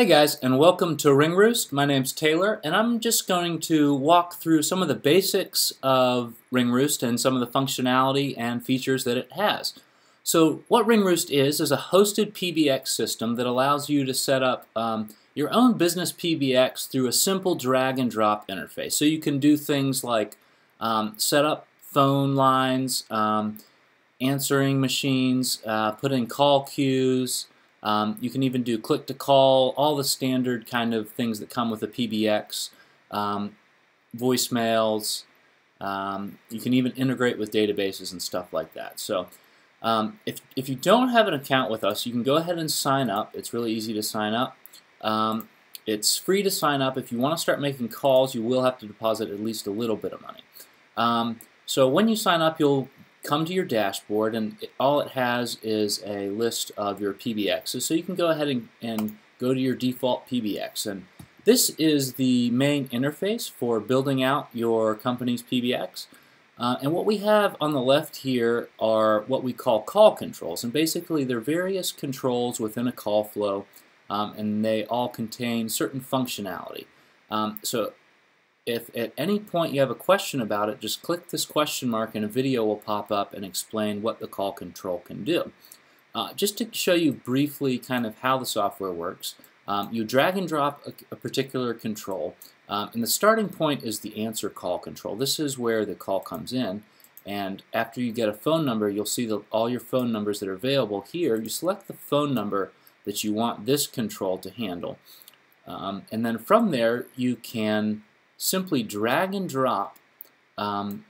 Hey guys, and welcome to RingRoost. My name's Taylor, and I'm just going to walk through some of the basics of RingRoost and some of the functionality and features that it has. So what RingRoost is, is a hosted PBX system that allows you to set up um, your own business PBX through a simple drag and drop interface. So you can do things like um, set up phone lines, um, answering machines, uh, put in call queues, um, you can even do click to call, all the standard kind of things that come with a PBX, um, voicemails. Um, you can even integrate with databases and stuff like that. So um, if, if you don't have an account with us, you can go ahead and sign up. It's really easy to sign up. Um, it's free to sign up. If you want to start making calls, you will have to deposit at least a little bit of money. Um, so when you sign up, you'll come to your dashboard, and it, all it has is a list of your PBXs. So you can go ahead and, and go to your default PBX. And this is the main interface for building out your company's PBX. Uh, and what we have on the left here are what we call call controls. And basically, they're various controls within a call flow, um, and they all contain certain functionality. Um, so if at any point you have a question about it, just click this question mark and a video will pop up and explain what the call control can do. Uh, just to show you briefly kind of how the software works, um, you drag and drop a, a particular control, um, and the starting point is the answer call control. This is where the call comes in, and after you get a phone number, you'll see the, all your phone numbers that are available here. You select the phone number that you want this control to handle, um, and then from there you can simply drag and drop um,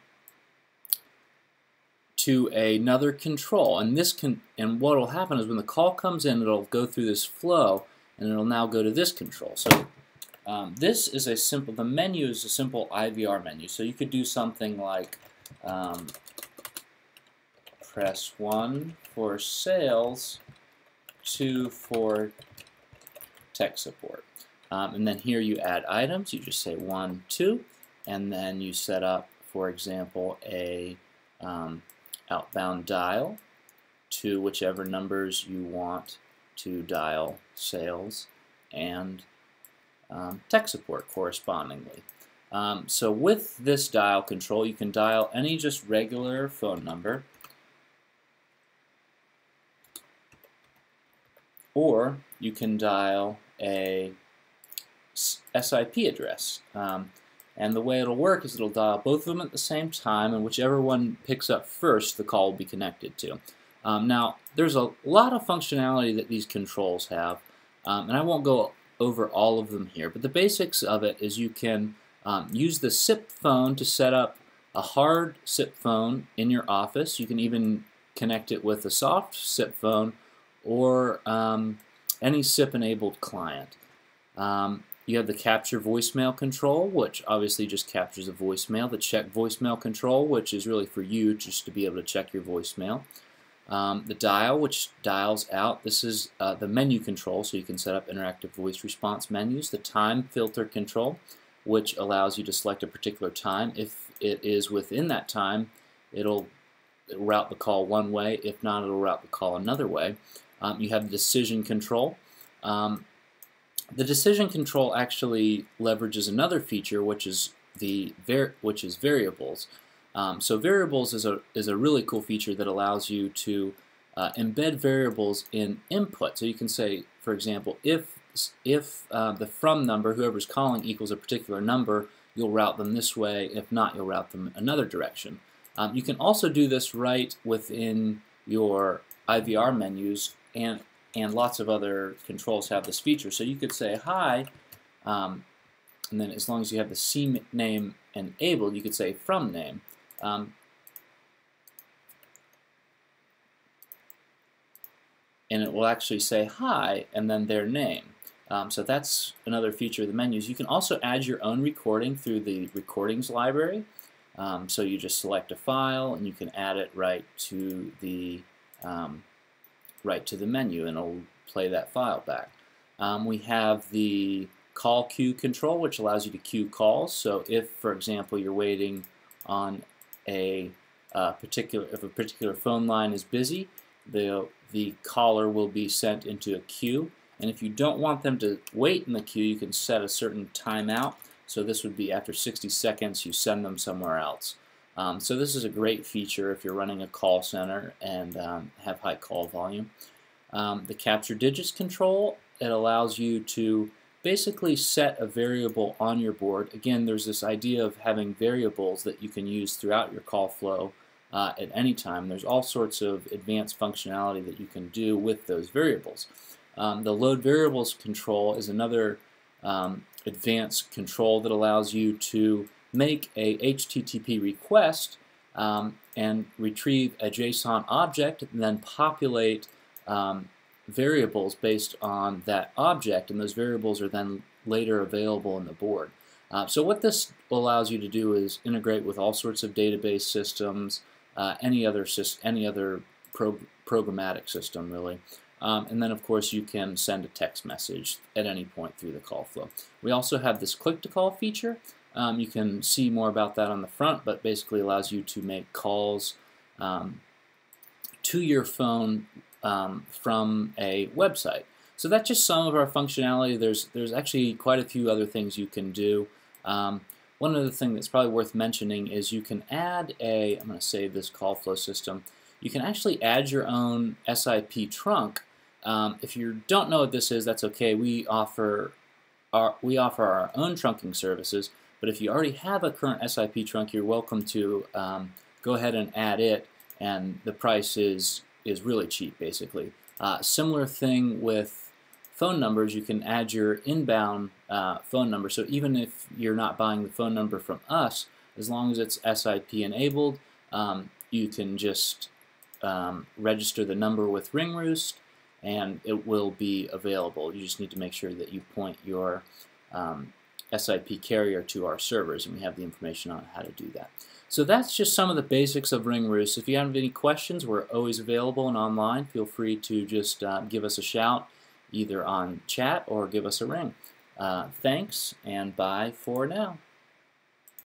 to another control. And this can and what will happen is when the call comes in, it'll go through this flow and it'll now go to this control. So um, this is a simple, the menu is a simple IVR menu. So you could do something like um, press 1 for sales, 2 for tech support. Um, and then here you add items. You just say 1, 2, and then you set up, for example, a um, outbound dial to whichever numbers you want to dial sales and um, tech support correspondingly. Um, so with this dial control, you can dial any just regular phone number or you can dial a SIP address. Um, and the way it'll work is it'll dial both of them at the same time, and whichever one picks up first, the call will be connected to. Um, now, there's a lot of functionality that these controls have, um, and I won't go over all of them here, but the basics of it is you can um, use the SIP phone to set up a hard SIP phone in your office. You can even connect it with a soft SIP phone or um, any SIP-enabled client. Um, you have the capture voicemail control, which obviously just captures a voicemail. The check voicemail control, which is really for you just to be able to check your voicemail. Um, the dial, which dials out. This is uh, the menu control, so you can set up interactive voice response menus. The time filter control, which allows you to select a particular time. If it is within that time, it'll route the call one way. If not, it'll route the call another way. Um, you have the decision control. Um, the decision control actually leverages another feature, which is the which is variables. Um, so variables is a is a really cool feature that allows you to uh, embed variables in input. So you can say, for example, if if uh, the from number, whoever's calling, equals a particular number, you'll route them this way. If not, you'll route them another direction. Um, you can also do this right within your IVR menus and and lots of other controls have this feature. So you could say hi, um, and then as long as you have the C name enabled, you could say from name. Um, and it will actually say hi and then their name. Um, so that's another feature of the menus. You can also add your own recording through the recordings library. Um, so you just select a file and you can add it right to the um, right to the menu and it'll play that file back. Um, we have the call queue control which allows you to queue calls. So if, for example, you're waiting on a uh, particular, if a particular phone line is busy, the, the caller will be sent into a queue And if you don't want them to wait in the queue, you can set a certain timeout. So this would be after 60 seconds, you send them somewhere else. Um, so this is a great feature if you're running a call center and um, have high call volume. Um, the capture digits control, it allows you to basically set a variable on your board. Again, there's this idea of having variables that you can use throughout your call flow uh, at any time. There's all sorts of advanced functionality that you can do with those variables. Um, the load variables control is another um, advanced control that allows you to make a HTTP request um, and retrieve a JSON object and then populate um, variables based on that object and those variables are then later available in the board. Uh, so what this allows you to do is integrate with all sorts of database systems, uh, any other any other pro programmatic system really. Um, and then of course you can send a text message at any point through the call flow. We also have this click to call feature um, you can see more about that on the front, but basically allows you to make calls um, to your phone um, from a website. So that's just some of our functionality. There's there's actually quite a few other things you can do. Um, one other thing that's probably worth mentioning is you can add a, I'm going to save this call flow system, you can actually add your own SIP trunk. Um, if you don't know what this is, that's okay. We offer our, we offer our own trunking services. But if you already have a current SIP trunk, you're welcome to um, go ahead and add it, and the price is, is really cheap, basically. Uh, similar thing with phone numbers, you can add your inbound uh, phone number. So even if you're not buying the phone number from us, as long as it's SIP enabled, um, you can just um, register the number with Ringroost and it will be available. You just need to make sure that you point your um, SIP carrier to our servers, and we have the information on how to do that. So that's just some of the basics of Ringroost. If you have any questions, we're always available and online. Feel free to just uh, give us a shout, either on chat or give us a ring. Uh, thanks, and bye for now.